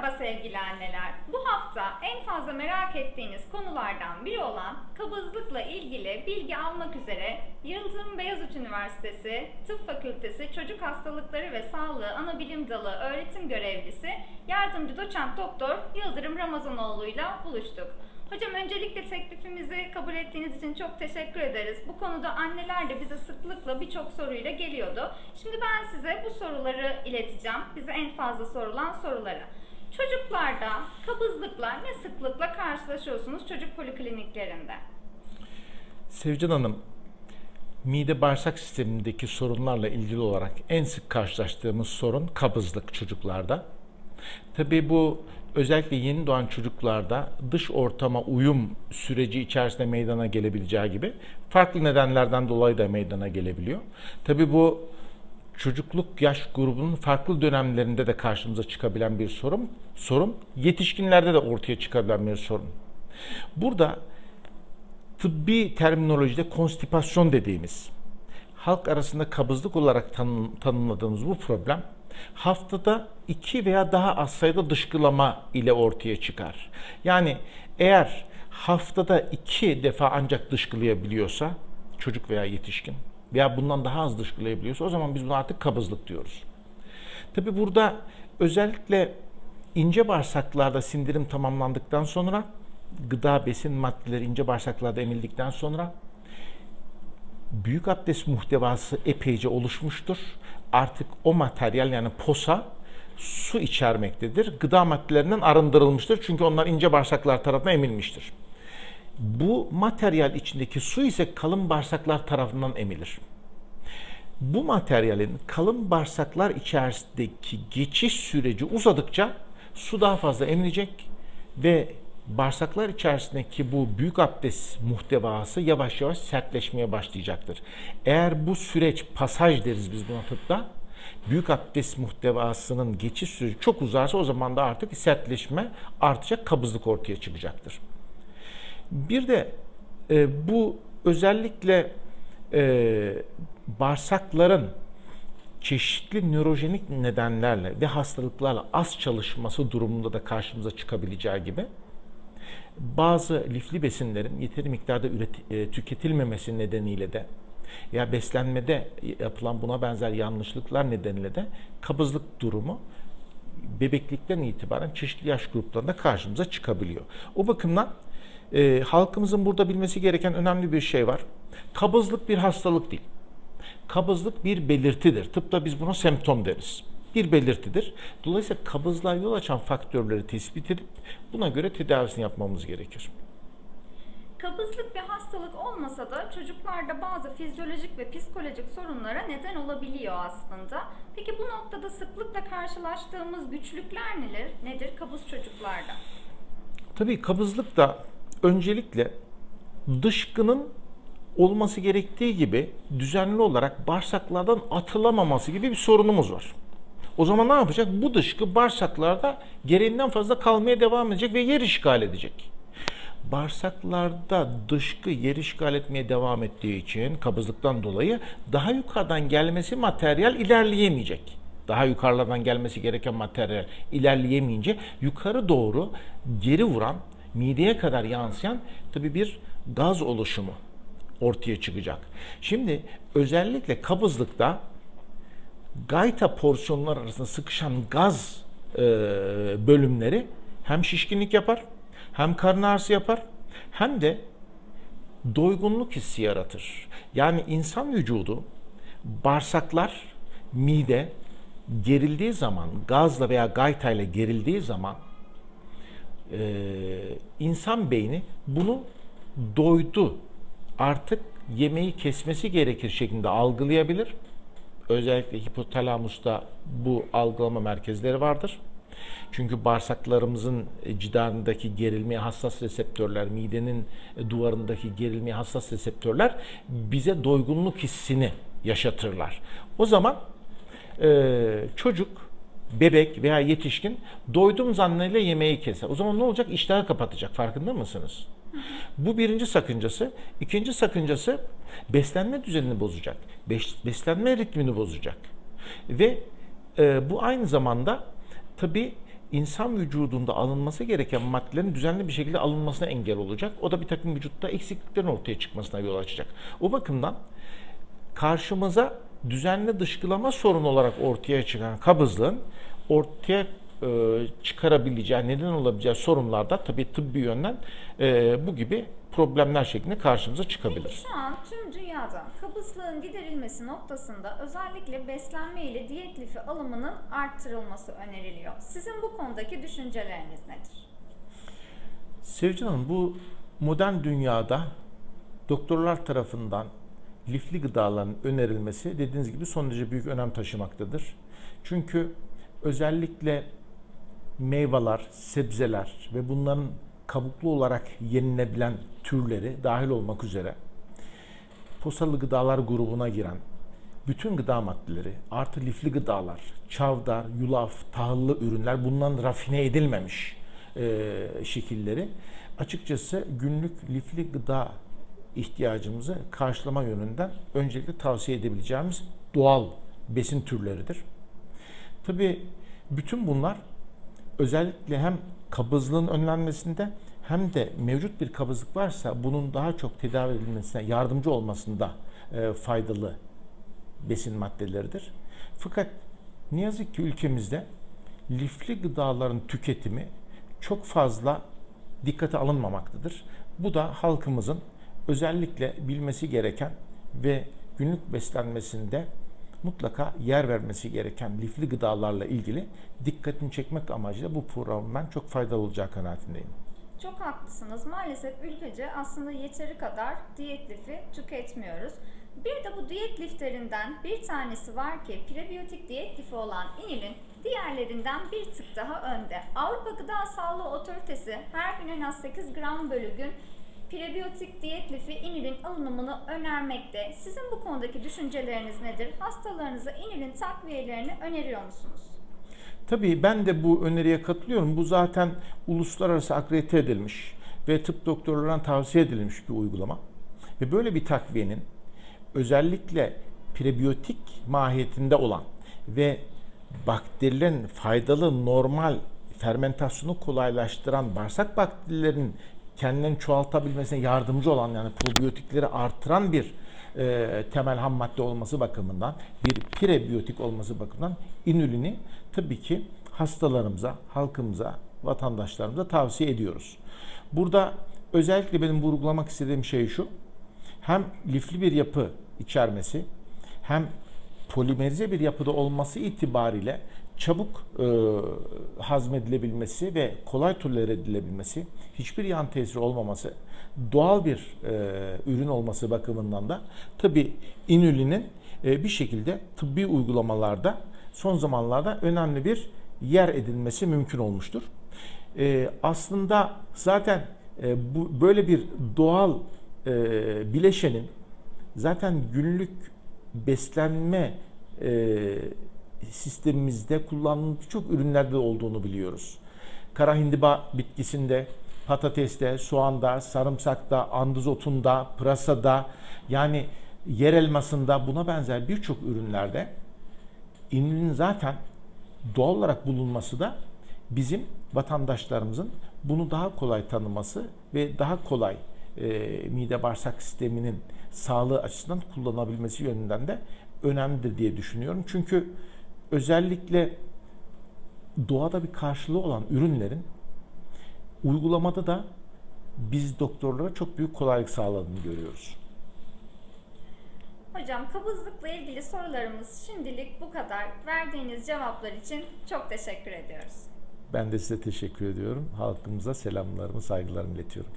Merhaba sevgili anneler. Bu hafta en fazla merak ettiğiniz konulardan biri olan kabızlıkla ilgili bilgi almak üzere Yıldırım Beyazıt Üniversitesi Tıp Fakültesi Çocuk Hastalıkları ve Sağlığı Anabilim Dalı öğretim görevlisi yardımcı doçent doktor Yıldırım Ramazanoğlu ile buluştuk. Hocam öncelikle teklifimizi kabul ettiğiniz için çok teşekkür ederiz. Bu konuda anneler de bize sıklıkla birçok soruyla geliyordu. Şimdi ben size bu soruları ileteceğim. Bize en fazla sorulan soruları. Çocuklarda kabızlıkla ne sıklıkla karşılaşıyorsunuz çocuk polikliniklerinde? Sevcan Hanım, mide bağırsak sistemindeki sorunlarla ilgili olarak en sık karşılaştığımız sorun kabızlık çocuklarda. Tabii bu özellikle yeni doğan çocuklarda dış ortama uyum süreci içerisinde meydana gelebileceği gibi farklı nedenlerden dolayı da meydana gelebiliyor. Tabii bu çocukluk yaş grubunun farklı dönemlerinde de karşımıza çıkabilen bir sorun. Sorun yetişkinlerde de ortaya çıkabilen bir sorun. Burada tıbbi terminolojide konstipasyon dediğimiz halk arasında kabızlık olarak tanım, tanımladığımız bu problem haftada iki veya daha az sayıda dışkılama ile ortaya çıkar. Yani eğer haftada iki defa ancak dışkılayabiliyorsa çocuk veya yetişkin veya bundan daha az dışkılayabiliyorsa o zaman biz buna artık kabızlık diyoruz. Tabi burada özellikle ince bağırsaklarda sindirim tamamlandıktan sonra gıda besin maddeleri ince bağırsaklarda emildikten sonra büyük abdest muhtevası epeyce oluşmuştur. Artık o materyal yani posa su içermektedir. Gıda maddelerinden arındırılmıştır. Çünkü onlar ince bağırsaklar tarafından emilmiştir. Bu materyal içindeki su ise kalın bağırsaklar tarafından emilir. Bu materyalin kalın bağırsaklar içerisindeki geçiş süreci uzadıkça su daha fazla emilecek ve bağırsaklar içerisindeki bu büyük abdest muhtevası yavaş yavaş sertleşmeye başlayacaktır. Eğer bu süreç pasaj deriz biz buna tıpta, büyük abdest muhtevasının geçiş süreci çok uzarsa o zaman da artık sertleşme artacak, kabızlık ortaya çıkacaktır. Bir de e, bu özellikle e, bağırsakların çeşitli nörojenik nedenlerle ve hastalıklarla az çalışması durumunda da karşımıza çıkabileceği gibi bazı lifli besinlerin yeteri miktarda üret, e, tüketilmemesi nedeniyle de ya beslenmede yapılan buna benzer yanlışlıklar nedeniyle de kabızlık durumu bebeklikten itibaren çeşitli yaş gruplarında karşımıza çıkabiliyor. O bakımdan e, halkımızın burada bilmesi gereken önemli bir şey var. Kabızlık bir hastalık değil. Kabızlık bir belirtidir. Tıpta biz buna semptom deriz bir belirtidir. Dolayısıyla kabızlığa yol açan faktörleri tespit edip buna göre tedavisini yapmamız gerekir. Kabızlık bir hastalık olmasa da çocuklarda bazı fizyolojik ve psikolojik sorunlara neden olabiliyor aslında. Peki bu noktada sıklıkla karşılaştığımız güçlükler nedir? Nedir kabız çocuklarda? Tabii kabızlık da öncelikle dışkının olması gerektiği gibi düzenli olarak bağırsaklardan atılamaması gibi bir sorunumuz var. O zaman ne yapacak? Bu dışkı bağırsaklarda gereğinden fazla kalmaya devam edecek ve yer işgal edecek. Bağırsaklarda dışkı yer işgal etmeye devam ettiği için kabızlıktan dolayı daha yukarıdan gelmesi materyal ilerleyemeyecek. Daha yukarılardan gelmesi gereken materyal ilerleyemeyince yukarı doğru geri vuran, mideye kadar yansıyan tabi bir gaz oluşumu ortaya çıkacak. Şimdi özellikle kabızlıkta gayta porsiyonlar arasında sıkışan gaz e, bölümleri hem şişkinlik yapar, hem karın ağrısı yapar, hem de doygunluk hissi yaratır. Yani insan vücudu bağırsaklar, mide gerildiği zaman, gazla veya gayta ile gerildiği zaman e, insan beyni bunu doydu, artık yemeği kesmesi gerekir şeklinde algılayabilir özellikle hipotalamusta bu algılama merkezleri vardır. Çünkü bağırsaklarımızın cidarındaki gerilmeye hassas reseptörler, midenin duvarındaki gerilmeye hassas reseptörler bize doygunluk hissini yaşatırlar. O zaman e, çocuk, bebek veya yetişkin doydum zannıyla yemeği keser. O zaman ne olacak? İştahı kapatacak. Farkında mısınız? Bu birinci sakıncası. İkinci sakıncası beslenme düzenini bozacak. Beslenme ritmini bozacak. Ve e, bu aynı zamanda tabi insan vücudunda alınması gereken maddelerin düzenli bir şekilde alınmasına engel olacak. O da bir takım vücutta eksikliklerin ortaya çıkmasına yol açacak. O bakımdan karşımıza düzenli dışkılama sorunu olarak ortaya çıkan kabızlığın ortaya e, çıkarabileceği, neden olabileceği sorunlarda tabii tıbbi yönden e, bu gibi problemler şeklinde karşımıza çıkabilir. Şu an tüm dünyada kabızlığın giderilmesi noktasında özellikle beslenme ile diyet lifi alımının arttırılması öneriliyor. Sizin bu konudaki düşünceleriniz nedir? Sevcan Hanım bu modern dünyada doktorlar tarafından lifli gıdaların önerilmesi dediğiniz gibi son derece büyük önem taşımaktadır. Çünkü özellikle meyveler, sebzeler ve bunların kabuklu olarak yenilebilen türleri dahil olmak üzere posalı gıdalar grubuna giren bütün gıda maddeleri artı lifli gıdalar, çavdar, yulaf, tahıllı ürünler bundan rafine edilmemiş e, şekilleri açıkçası günlük lifli gıda ihtiyacımızı karşılama yönünden öncelikle tavsiye edebileceğimiz doğal besin türleridir. Tabii bütün bunlar özellikle hem kabızlığın önlenmesinde hem de mevcut bir kabızlık varsa bunun daha çok tedavi edilmesine yardımcı olmasında e, faydalı besin maddeleridir. Fakat ne yazık ki ülkemizde lifli gıdaların tüketimi çok fazla dikkate alınmamaktadır. Bu da halkımızın özellikle bilmesi gereken ve günlük beslenmesinde mutlaka yer vermesi gereken lifli gıdalarla ilgili dikkatini çekmek amacıyla bu programın ben çok faydalı olacağı kanaatindeyim. Çok haklısınız. Maalesef ülkece aslında yeteri kadar diyet lifi tüketmiyoruz. Bir de bu diyet liflerinden bir tanesi var ki prebiyotik diyet lifi olan inilin diğerlerinden bir tık daha önde. Avrupa Gıda Sağlığı Otoritesi her gün en az 8 gram bölü gün prebiyotik diyet lifi inilin alınımını önermekte. Sizin bu konudaki düşünceleriniz nedir? Hastalarınıza inilin takviyelerini öneriyor musunuz? Tabii ben de bu öneriye katılıyorum. Bu zaten uluslararası akredite edilmiş ve tıp doktorlarına tavsiye edilmiş bir uygulama. Ve böyle bir takviyenin özellikle prebiyotik mahiyetinde olan ve bakterilerin faydalı normal fermentasyonu kolaylaştıran bağırsak bakterilerin kendilerini çoğaltabilmesine yardımcı olan yani probiyotikleri artıran bir e, temel ham madde olması bakımından bir prebiyotik olması bakımından inülini tabii ki hastalarımıza, halkımıza, vatandaşlarımıza tavsiye ediyoruz. Burada özellikle benim vurgulamak istediğim şey şu. Hem lifli bir yapı içermesi hem polimerize bir yapıda olması itibariyle çabuk e, hazmedilebilmesi ve kolay tolere edilebilmesi, hiçbir yan tesiri olmaması, doğal bir e, ürün olması bakımından da tabi inülinin e, bir şekilde tıbbi uygulamalarda son zamanlarda önemli bir yer edilmesi mümkün olmuştur. E, aslında zaten e, bu böyle bir doğal e, bileşenin zaten günlük beslenme e, sistemimizde kullanılan birçok ürünlerde olduğunu biliyoruz. Kara hindiba bitkisinde, patateste, soğanda, sarımsakta, andız otunda, pırasada yani yer elmasında buna benzer birçok ürünlerde inulin zaten doğal olarak bulunması da bizim vatandaşlarımızın bunu daha kolay tanıması ve daha kolay e, mide bağırsak sisteminin sağlığı açısından kullanabilmesi yönünden de önemlidir diye düşünüyorum. Çünkü özellikle doğada bir karşılığı olan ürünlerin uygulamada da biz doktorlara çok büyük kolaylık sağladığını görüyoruz. Hocam kabızlıkla ilgili sorularımız şimdilik bu kadar. Verdiğiniz cevaplar için çok teşekkür ediyoruz. Ben de size teşekkür ediyorum. Halkımıza selamlarımı, saygılarımı iletiyorum.